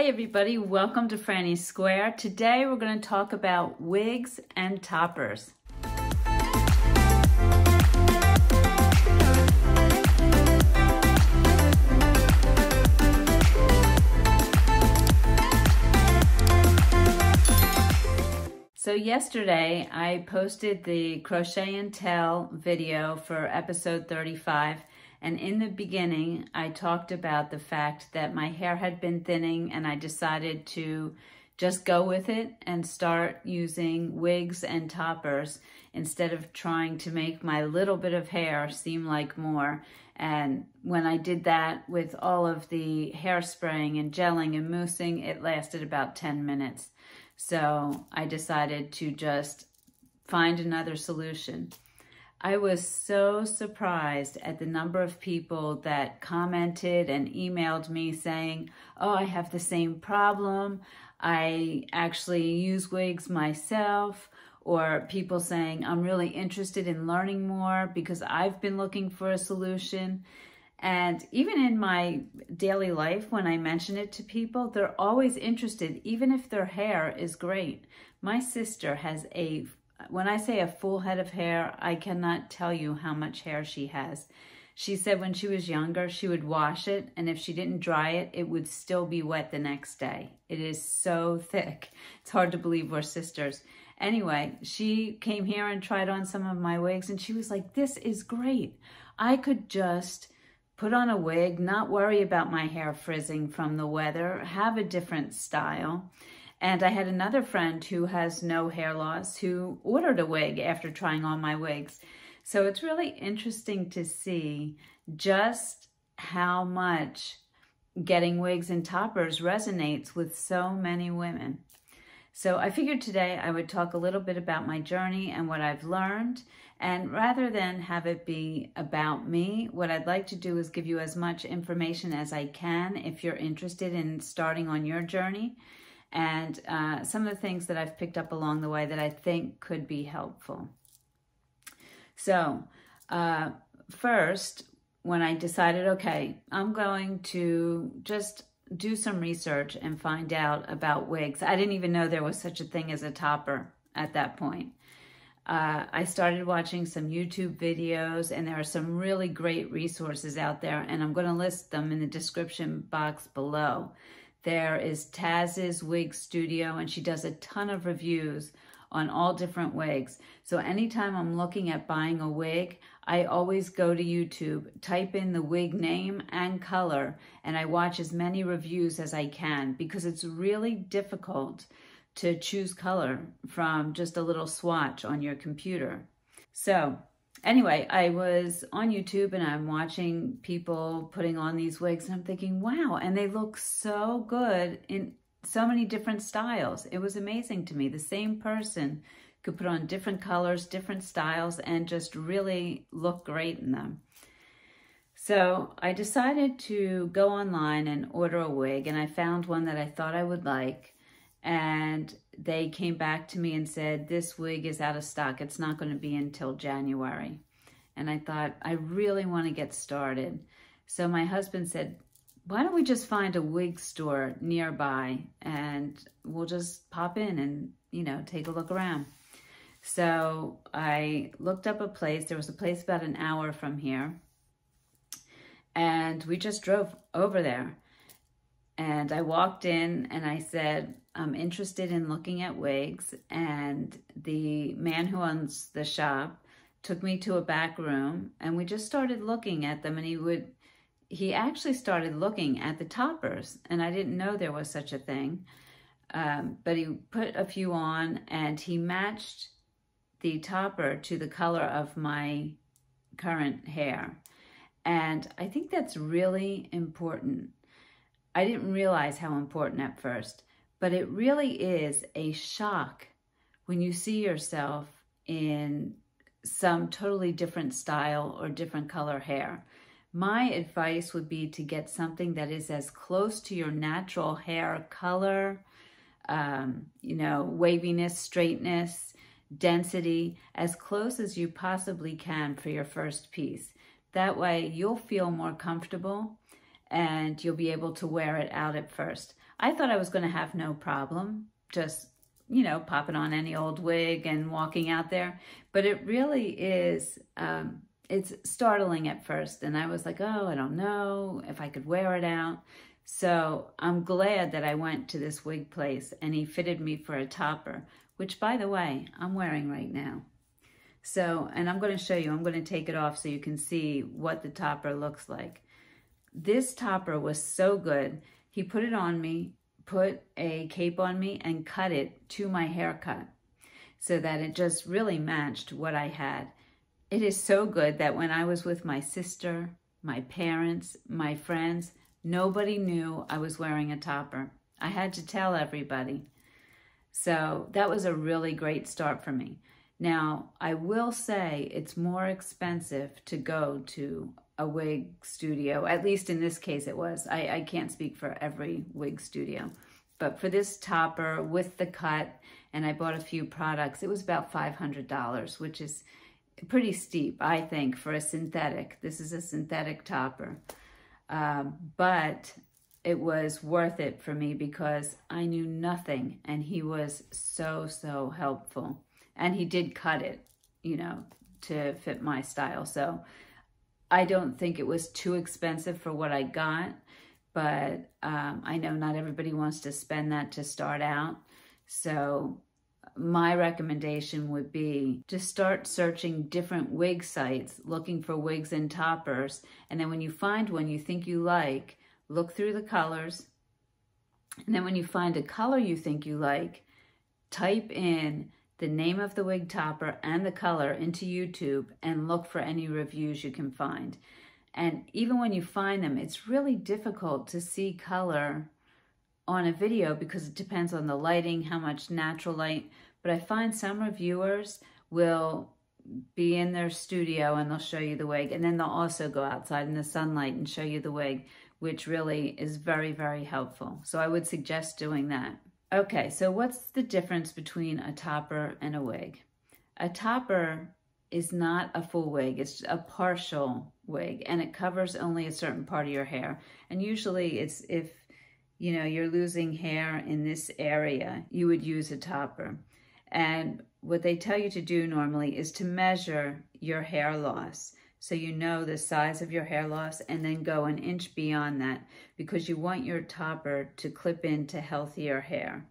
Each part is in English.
Hey everybody, welcome to Frannie's Square. Today we're going to talk about wigs and toppers. So yesterday I posted the crochet and tell video for episode 35 and in the beginning, I talked about the fact that my hair had been thinning and I decided to just go with it and start using wigs and toppers instead of trying to make my little bit of hair seem like more. And when I did that with all of the hairspraying and gelling and moussing, it lasted about 10 minutes. So I decided to just find another solution. I was so surprised at the number of people that commented and emailed me saying, oh, I have the same problem. I actually use wigs myself. Or people saying, I'm really interested in learning more because I've been looking for a solution. And even in my daily life, when I mention it to people, they're always interested, even if their hair is great. My sister has a when I say a full head of hair, I cannot tell you how much hair she has. She said when she was younger, she would wash it, and if she didn't dry it, it would still be wet the next day. It is so thick. It's hard to believe we're sisters. Anyway, she came here and tried on some of my wigs, and she was like, this is great. I could just put on a wig, not worry about my hair frizzing from the weather, have a different style. And I had another friend who has no hair loss who ordered a wig after trying on my wigs. So it's really interesting to see just how much getting wigs and toppers resonates with so many women. So I figured today I would talk a little bit about my journey and what I've learned. And rather than have it be about me, what I'd like to do is give you as much information as I can if you're interested in starting on your journey and uh, some of the things that I've picked up along the way that I think could be helpful. So, uh, first, when I decided, okay, I'm going to just do some research and find out about wigs. I didn't even know there was such a thing as a topper at that point. Uh, I started watching some YouTube videos, and there are some really great resources out there, and I'm going to list them in the description box below. There is Taz's Wig Studio, and she does a ton of reviews on all different wigs. So anytime I'm looking at buying a wig, I always go to YouTube, type in the wig name and color, and I watch as many reviews as I can because it's really difficult to choose color from just a little swatch on your computer. So anyway, I was on YouTube and I'm watching people putting on these wigs and I'm thinking, wow, and they look so good in so many different styles. It was amazing to me. The same person could put on different colors, different styles, and just really look great in them. So I decided to go online and order a wig, and I found one that I thought I would like. And they came back to me and said, this wig is out of stock. It's not going to be until January. And I thought, I really want to get started. So my husband said, why don't we just find a wig store nearby and we'll just pop in and, you know, take a look around. So I looked up a place. There was a place about an hour from here. And we just drove over there. And I walked in and I said, I'm interested in looking at wigs. And the man who owns the shop took me to a back room and we just started looking at them. And he would, he actually started looking at the toppers. And I didn't know there was such a thing. Um, but he put a few on and he matched the topper to the color of my current hair. And I think that's really important I didn't realize how important at first, but it really is a shock when you see yourself in some totally different style or different color hair. My advice would be to get something that is as close to your natural hair color, um, you know, waviness, straightness, density, as close as you possibly can for your first piece. That way you'll feel more comfortable and you'll be able to wear it out at first. I thought I was going to have no problem just, you know, popping on any old wig and walking out there. But it really is, um, it's startling at first. And I was like, oh, I don't know if I could wear it out. So I'm glad that I went to this wig place and he fitted me for a topper, which by the way, I'm wearing right now. So, and I'm going to show you, I'm going to take it off so you can see what the topper looks like. This topper was so good. He put it on me, put a cape on me, and cut it to my haircut so that it just really matched what I had. It is so good that when I was with my sister, my parents, my friends, nobody knew I was wearing a topper. I had to tell everybody. So that was a really great start for me. Now, I will say it's more expensive to go to a wig studio. At least in this case it was. I, I can't speak for every wig studio. But for this topper with the cut, and I bought a few products, it was about $500, which is pretty steep, I think, for a synthetic. This is a synthetic topper. Um, but it was worth it for me because I knew nothing and he was so, so helpful and he did cut it, you know, to fit my style. So I don't think it was too expensive for what I got, but um, I know not everybody wants to spend that to start out. So my recommendation would be to start searching different wig sites, looking for wigs and toppers. And then when you find one you think you like, look through the colors. And then when you find a color you think you like, type in the name of the wig topper and the color into YouTube and look for any reviews you can find. And even when you find them, it's really difficult to see color on a video because it depends on the lighting, how much natural light. But I find some reviewers will be in their studio and they'll show you the wig. And then they'll also go outside in the sunlight and show you the wig, which really is very, very helpful. So I would suggest doing that. Okay, so what's the difference between a topper and a wig? A topper is not a full wig, it's a partial wig and it covers only a certain part of your hair. And usually it's if, you know, you're losing hair in this area, you would use a topper. And what they tell you to do normally is to measure your hair loss so you know the size of your hair loss and then go an inch beyond that because you want your topper to clip into healthier hair.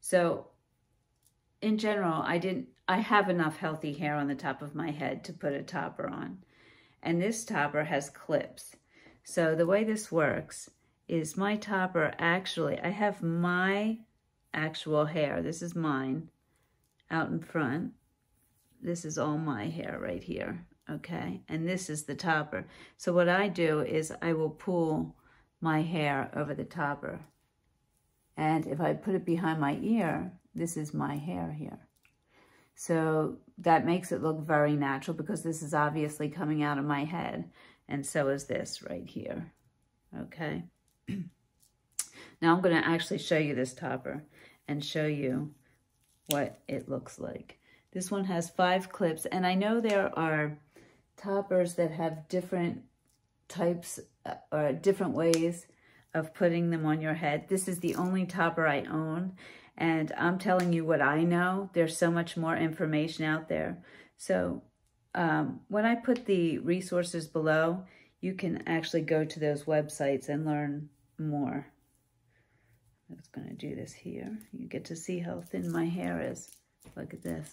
So in general, I didn't I have enough healthy hair on the top of my head to put a topper on. And this topper has clips. So the way this works is my topper actually, I have my actual hair. This is mine out in front. This is all my hair right here okay? And this is the topper. So what I do is I will pull my hair over the topper. And if I put it behind my ear, this is my hair here. So that makes it look very natural because this is obviously coming out of my head. And so is this right here, okay? now I'm gonna actually show you this topper and show you what it looks like. This one has five clips, and I know there are toppers that have different types uh, or different ways of putting them on your head. This is the only topper I own, and I'm telling you what I know. There's so much more information out there. So um, when I put the resources below, you can actually go to those websites and learn more. I was going to do this here. You get to see how thin my hair is. Look at this.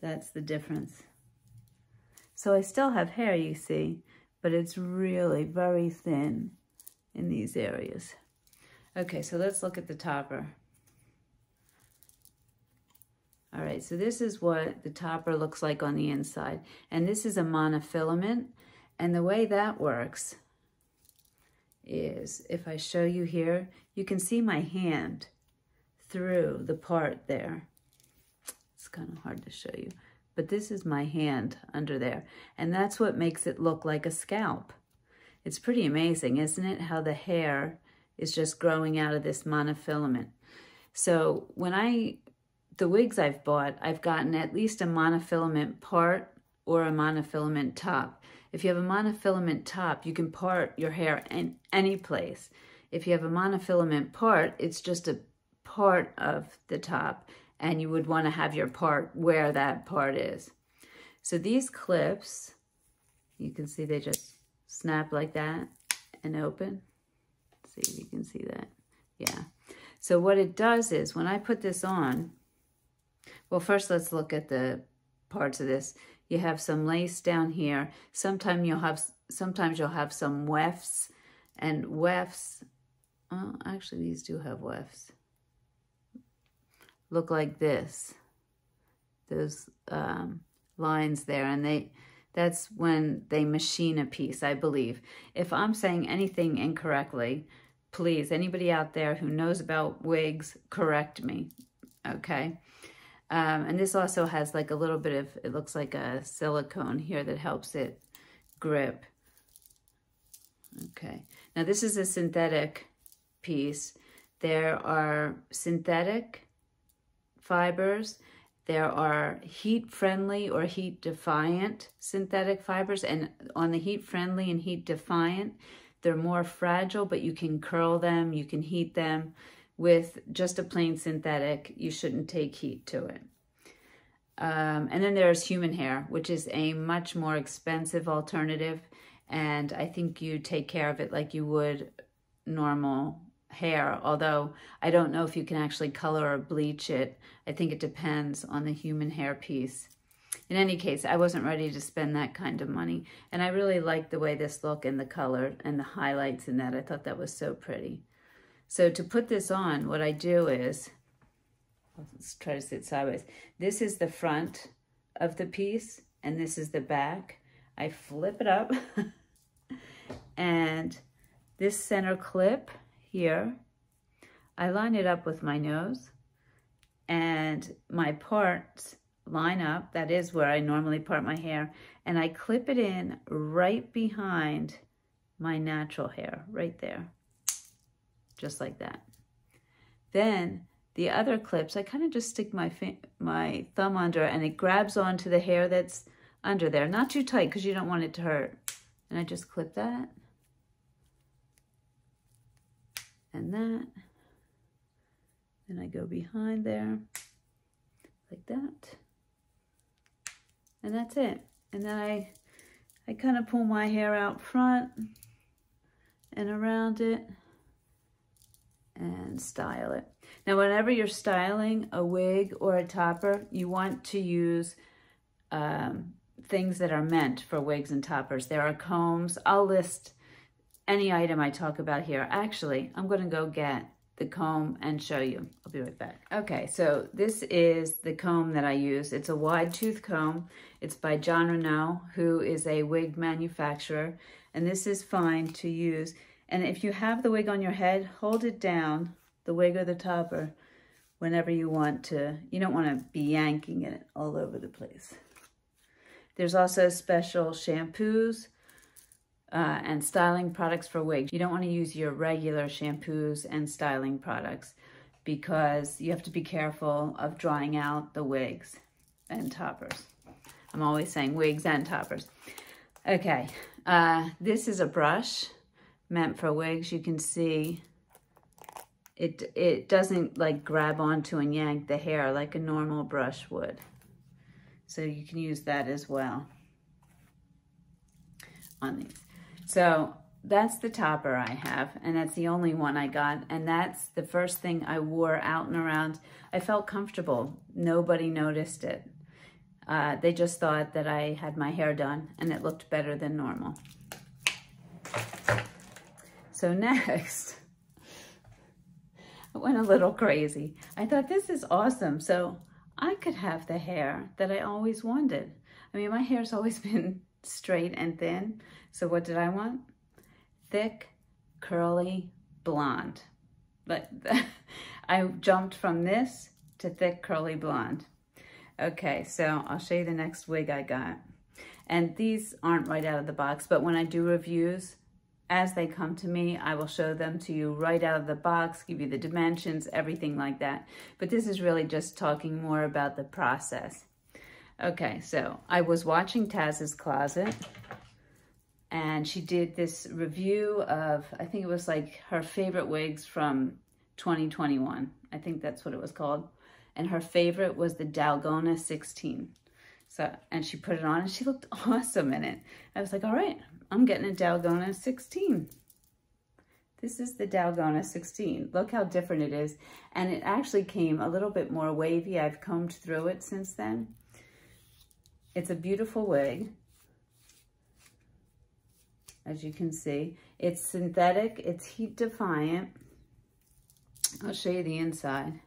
That's the difference. So I still have hair, you see, but it's really very thin in these areas. Okay, so let's look at the topper. All right, so this is what the topper looks like on the inside. And this is a monofilament. And the way that works is, if I show you here, you can see my hand through the part there. It's kind of hard to show you but this is my hand under there. And that's what makes it look like a scalp. It's pretty amazing, isn't it? How the hair is just growing out of this monofilament. So when I, the wigs I've bought, I've gotten at least a monofilament part or a monofilament top. If you have a monofilament top, you can part your hair in any place. If you have a monofilament part, it's just a part of the top and you would want to have your part where that part is. So these clips, you can see they just snap like that and open. Let's see if you can see that. Yeah. So what it does is when I put this on, well, first let's look at the parts of this. You have some lace down here. Sometimes you'll have sometimes you'll have some wefts and wefts. Oh, actually, these do have wefts. Look like this. Those um, lines there, and they that's when they machine a piece, I believe. If I'm saying anything incorrectly, please, anybody out there who knows about wigs, correct me, okay? Um, and this also has like a little bit of, it looks like a silicone here that helps it grip. Okay, now this is a synthetic piece. There are synthetic fibers there are heat-friendly or heat-defiant synthetic fibers, and on the heat-friendly and heat-defiant, they're more fragile, but you can curl them, you can heat them. With just a plain synthetic, you shouldn't take heat to it. Um, and then there's human hair, which is a much more expensive alternative, and I think you take care of it like you would normal hair, although I don't know if you can actually color or bleach it. I think it depends on the human hair piece. In any case, I wasn't ready to spend that kind of money. And I really liked the way this look and the color and the highlights in that. I thought that was so pretty. So to put this on, what I do is, let's try to sit sideways. This is the front of the piece and this is the back. I flip it up and this center clip here. I line it up with my nose and my parts line up. That is where I normally part my hair. And I clip it in right behind my natural hair, right there. Just like that. Then the other clips, I kind of just stick my my thumb under and it grabs onto the hair that's under there. Not too tight because you don't want it to hurt. And I just clip that and that. Then I go behind there like that. And that's it. And then I, I kind of pull my hair out front and around it and style it. Now, whenever you're styling a wig or a topper, you want to use um, things that are meant for wigs and toppers. There are combs. I'll list any item I talk about here. Actually, I'm going to go get the comb and show you. I'll be right back. Okay, so this is the comb that I use. It's a wide tooth comb. It's by Jon Renau, who is a wig manufacturer. And this is fine to use. And if you have the wig on your head, hold it down, the wig or the topper, whenever you want to. You don't want to be yanking it all over the place. There's also special shampoos uh, and styling products for wigs. You don't want to use your regular shampoos and styling products because you have to be careful of drying out the wigs and toppers. I'm always saying wigs and toppers. Okay, uh, this is a brush meant for wigs. You can see it, it doesn't like grab onto and yank the hair like a normal brush would. So you can use that as well on these. So that's the topper I have, and that's the only one I got, and that's the first thing I wore out and around. I felt comfortable. Nobody noticed it. Uh, they just thought that I had my hair done, and it looked better than normal. So next, I went a little crazy. I thought, this is awesome. So I could have the hair that I always wanted. I mean, my hair's always been straight and thin. So what did I want? Thick, curly, blonde. But I jumped from this to thick, curly blonde. Okay, so I'll show you the next wig I got. And these aren't right out of the box, but when I do reviews, as they come to me, I will show them to you right out of the box, give you the dimensions, everything like that. But this is really just talking more about the process. Okay, so I was watching Taz's Closet, and she did this review of, I think it was like her favorite wigs from 2021. I think that's what it was called. And her favorite was the Dalgona 16. So, and she put it on and she looked awesome in it. I was like, all right, I'm getting a Dalgona 16. This is the Dalgona 16. Look how different it is. And it actually came a little bit more wavy. I've combed through it since then. It's a beautiful wig as you can see. It's synthetic, it's heat defiant. I'll show you the inside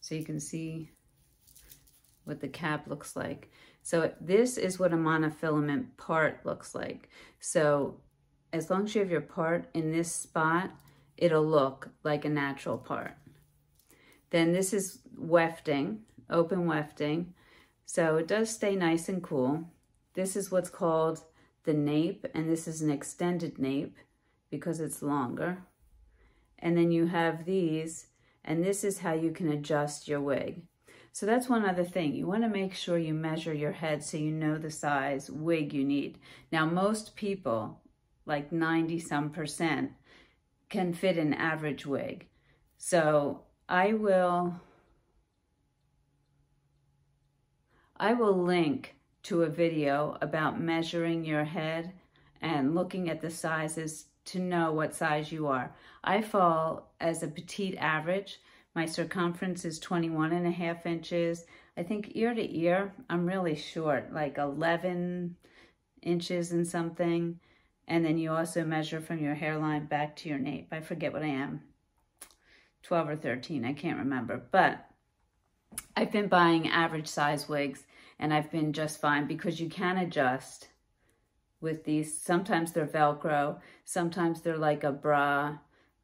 so you can see what the cap looks like. So this is what a monofilament part looks like. So as long as you have your part in this spot, it'll look like a natural part. Then this is wefting, open wefting. So it does stay nice and cool. This is what's called the nape, and this is an extended nape because it's longer. And then you have these, and this is how you can adjust your wig. So that's one other thing. You want to make sure you measure your head so you know the size wig you need. Now, most people, like 90 some percent, can fit an average wig. So I will, I will link to a video about measuring your head and looking at the sizes to know what size you are. I fall as a petite average. My circumference is 21 and a half inches. I think ear to ear, I'm really short, like 11 inches and something. And then you also measure from your hairline back to your nape. I forget what I am, 12 or 13, I can't remember. But I've been buying average size wigs and I've been just fine because you can adjust with these. Sometimes they're Velcro, sometimes they're like a bra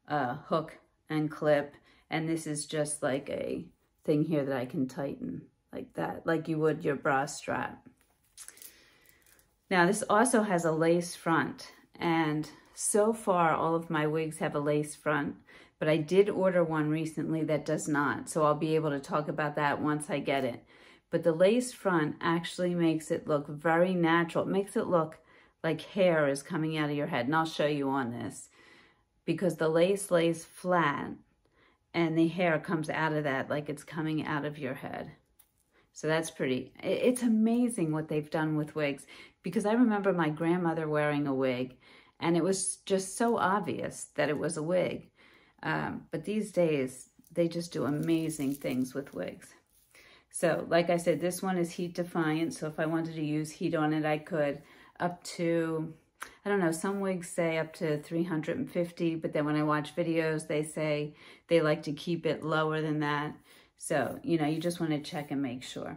uh, hook and clip, and this is just like a thing here that I can tighten like that, like you would your bra strap. Now this also has a lace front, and so far all of my wigs have a lace front, but I did order one recently that does not, so I'll be able to talk about that once I get it but the lace front actually makes it look very natural. It makes it look like hair is coming out of your head. And I'll show you on this because the lace lays flat and the hair comes out of that like it's coming out of your head. So that's pretty, it's amazing what they've done with wigs because I remember my grandmother wearing a wig and it was just so obvious that it was a wig. Um, but these days, they just do amazing things with wigs. So like I said, this one is heat defiant. So if I wanted to use heat on it, I could up to, I don't know, some wigs say up to 350, but then when I watch videos, they say they like to keep it lower than that. So, you know, you just want to check and make sure.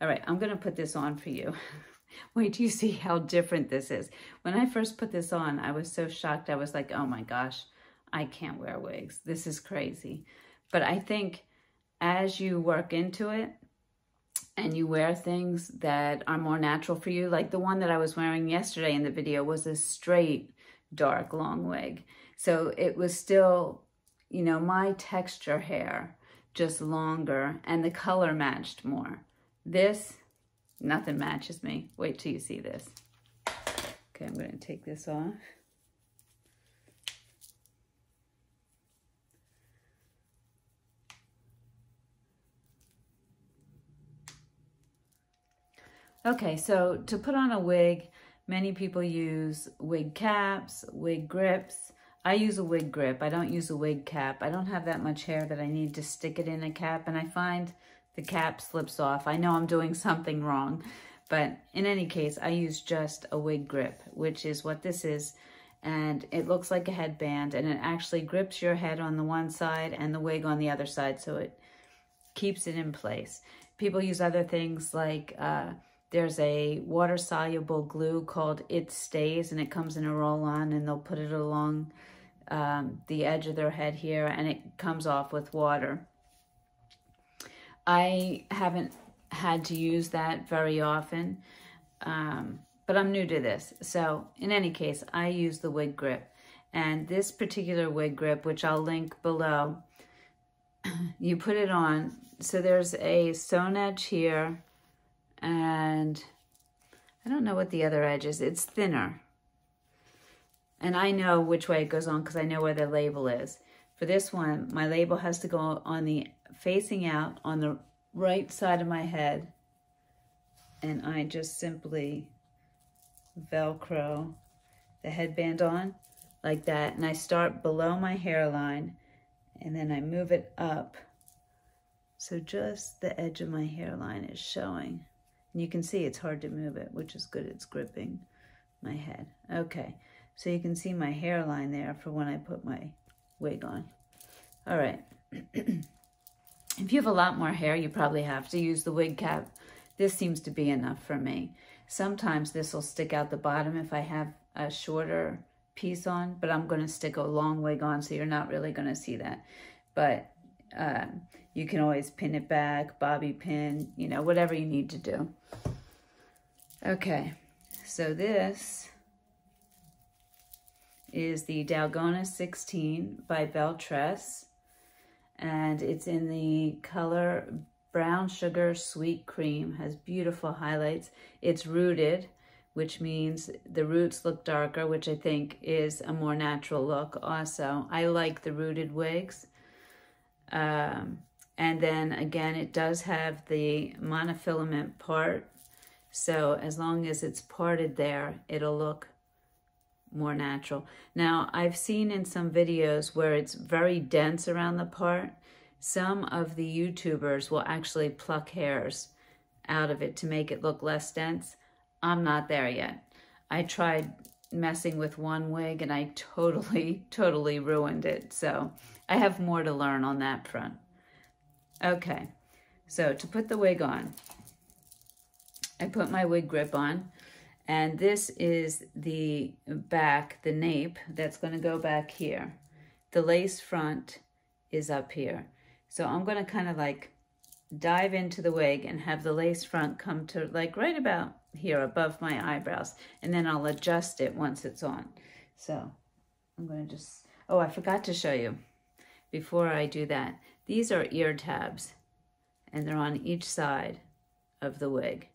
All right, I'm going to put this on for you. Wait till you see how different this is. When I first put this on, I was so shocked. I was like, oh my gosh, I can't wear wigs. This is crazy. But I think as you work into it, and you wear things that are more natural for you. Like the one that I was wearing yesterday in the video was a straight dark long wig. So it was still, you know, my texture hair, just longer and the color matched more. This, nothing matches me. Wait till you see this. Okay, I'm gonna take this off. Okay, so to put on a wig, many people use wig caps, wig grips. I use a wig grip. I don't use a wig cap. I don't have that much hair that I need to stick it in a cap, and I find the cap slips off. I know I'm doing something wrong, but in any case, I use just a wig grip, which is what this is, and it looks like a headband, and it actually grips your head on the one side and the wig on the other side, so it keeps it in place. People use other things like... Uh, there's a water-soluble glue called It Stays, and it comes in a roll-on, and they'll put it along um, the edge of their head here, and it comes off with water. I haven't had to use that very often, um, but I'm new to this. So in any case, I use the wig grip. And this particular wig grip, which I'll link below, you put it on. So there's a sewn edge here, and I don't know what the other edge is. It's thinner. And I know which way it goes on because I know where the label is. For this one, my label has to go on the facing out on the right side of my head. And I just simply Velcro the headband on like that. And I start below my hairline and then I move it up. So just the edge of my hairline is showing. And you can see it's hard to move it, which is good. It's gripping my head. Okay, so you can see my hairline there for when I put my wig on. All right. if you have a lot more hair, you probably have to use the wig cap. This seems to be enough for me. Sometimes this will stick out the bottom if I have a shorter piece on, but I'm going to stick a long wig on, so you're not really going to see that. But uh, you can always pin it back, bobby pin, you know, whatever you need to do. Okay, so this is the Dalgona 16 by Belle Tress, and it's in the color brown sugar sweet cream, has beautiful highlights. It's rooted, which means the roots look darker, which I think is a more natural look also. I like the rooted wigs. Um, and then again, it does have the monofilament part. So as long as it's parted there, it'll look more natural. Now, I've seen in some videos where it's very dense around the part. Some of the YouTubers will actually pluck hairs out of it to make it look less dense. I'm not there yet. I tried messing with one wig and I totally, totally ruined it. So I have more to learn on that front. Okay, so to put the wig on, I put my wig grip on and this is the back, the nape that's gonna go back here. The lace front is up here. So I'm gonna kind of like dive into the wig and have the lace front come to like right about here above my eyebrows. And then I'll adjust it once it's on. So I'm going to just, oh, I forgot to show you before I do that. These are ear tabs and they're on each side of the wig.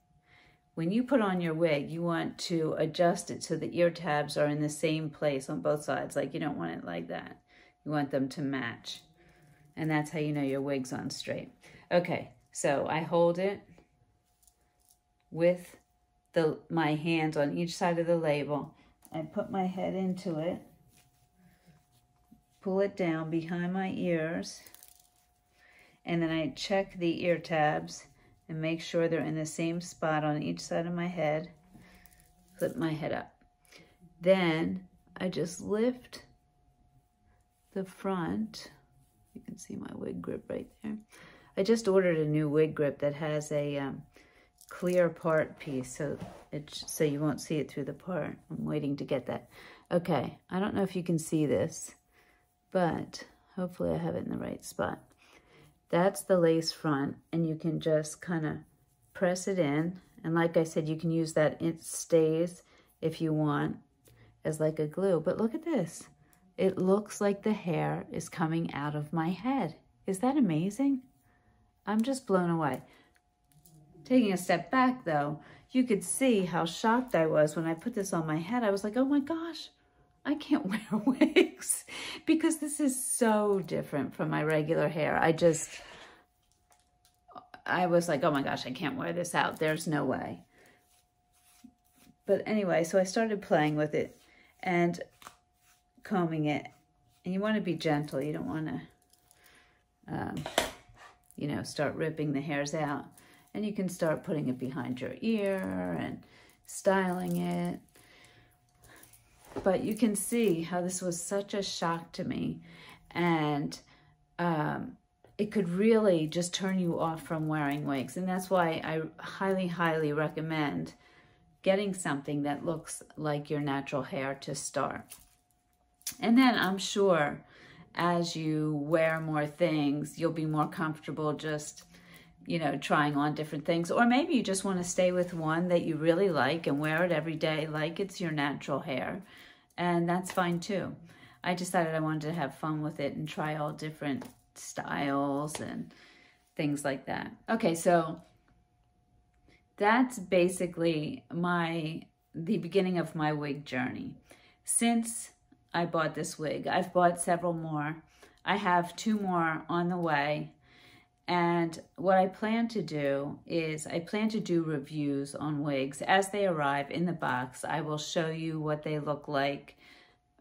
When you put on your wig, you want to adjust it so the ear tabs are in the same place on both sides. Like you don't want it like that. You want them to match. And that's how you know your wig's on straight. Okay, so I hold it with the my hands on each side of the label. I put my head into it, pull it down behind my ears, and then I check the ear tabs and make sure they're in the same spot on each side of my head. Flip my head up. Then I just lift the front. You can see my wig grip right there. I just ordered a new wig grip that has a um, clear part piece so it so you won't see it through the part. I'm waiting to get that. Okay, I don't know if you can see this, but hopefully I have it in the right spot. That's the lace front and you can just kind of press it in. And like I said, you can use that it stays if you want as like a glue. But look at this. It looks like the hair is coming out of my head. Is that amazing? I'm just blown away. Taking a step back though, you could see how shocked I was when I put this on my head. I was like, oh my gosh, I can't wear wigs because this is so different from my regular hair. I just, I was like, oh my gosh, I can't wear this out. There's no way. But anyway, so I started playing with it and combing it. And you want to be gentle. You don't want to um, you know, start ripping the hairs out. And you can start putting it behind your ear and styling it. But you can see how this was such a shock to me. And um, it could really just turn you off from wearing wigs. And that's why I highly, highly recommend getting something that looks like your natural hair to start. And then I'm sure as you wear more things, you'll be more comfortable just, you know, trying on different things. Or maybe you just want to stay with one that you really like and wear it every day like it's your natural hair. And that's fine too. I decided I wanted to have fun with it and try all different styles and things like that. Okay, so that's basically my the beginning of my wig journey. Since I bought this wig. I've bought several more. I have two more on the way. And what I plan to do is I plan to do reviews on wigs as they arrive in the box. I will show you what they look like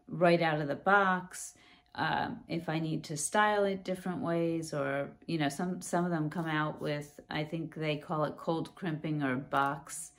right out of the box. Um, if I need to style it different ways or, you know, some, some of them come out with, I think they call it cold crimping or box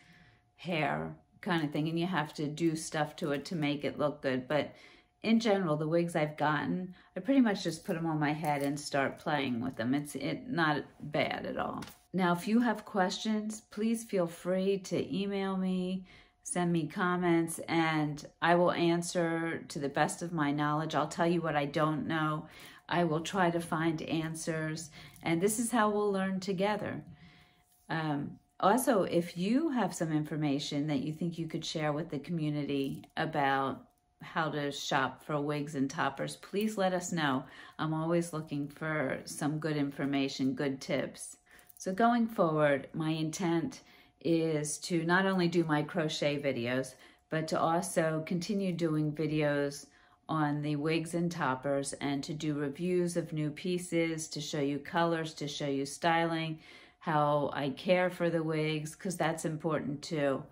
hair kind of thing. And you have to do stuff to it to make it look good. But in general, the wigs I've gotten, I pretty much just put them on my head and start playing with them. It's it, not bad at all. Now, if you have questions, please feel free to email me, send me comments, and I will answer to the best of my knowledge. I'll tell you what I don't know. I will try to find answers, and this is how we'll learn together. Um, also, if you have some information that you think you could share with the community about how to shop for wigs and toppers, please let us know. I'm always looking for some good information, good tips. So going forward, my intent is to not only do my crochet videos, but to also continue doing videos on the wigs and toppers and to do reviews of new pieces, to show you colors, to show you styling, how I care for the wigs, because that's important too.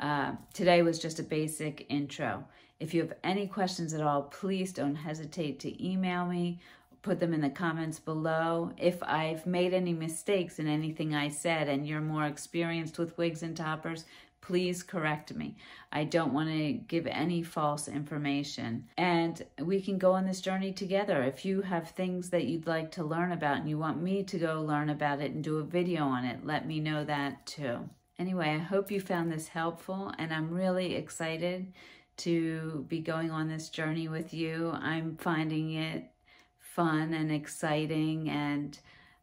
Uh, today was just a basic intro. If you have any questions at all, please don't hesitate to email me, put them in the comments below. If I've made any mistakes in anything I said and you're more experienced with wigs and toppers, please correct me. I don't want to give any false information. And we can go on this journey together. If you have things that you'd like to learn about and you want me to go learn about it and do a video on it, let me know that too. Anyway, I hope you found this helpful and I'm really excited to be going on this journey with you. I'm finding it fun and exciting, and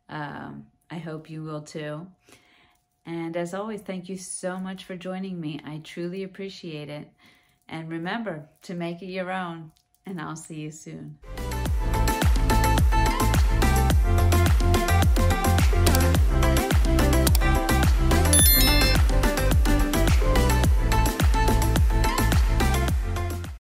um, I hope you will too. And as always, thank you so much for joining me. I truly appreciate it. And remember to make it your own, and I'll see you soon.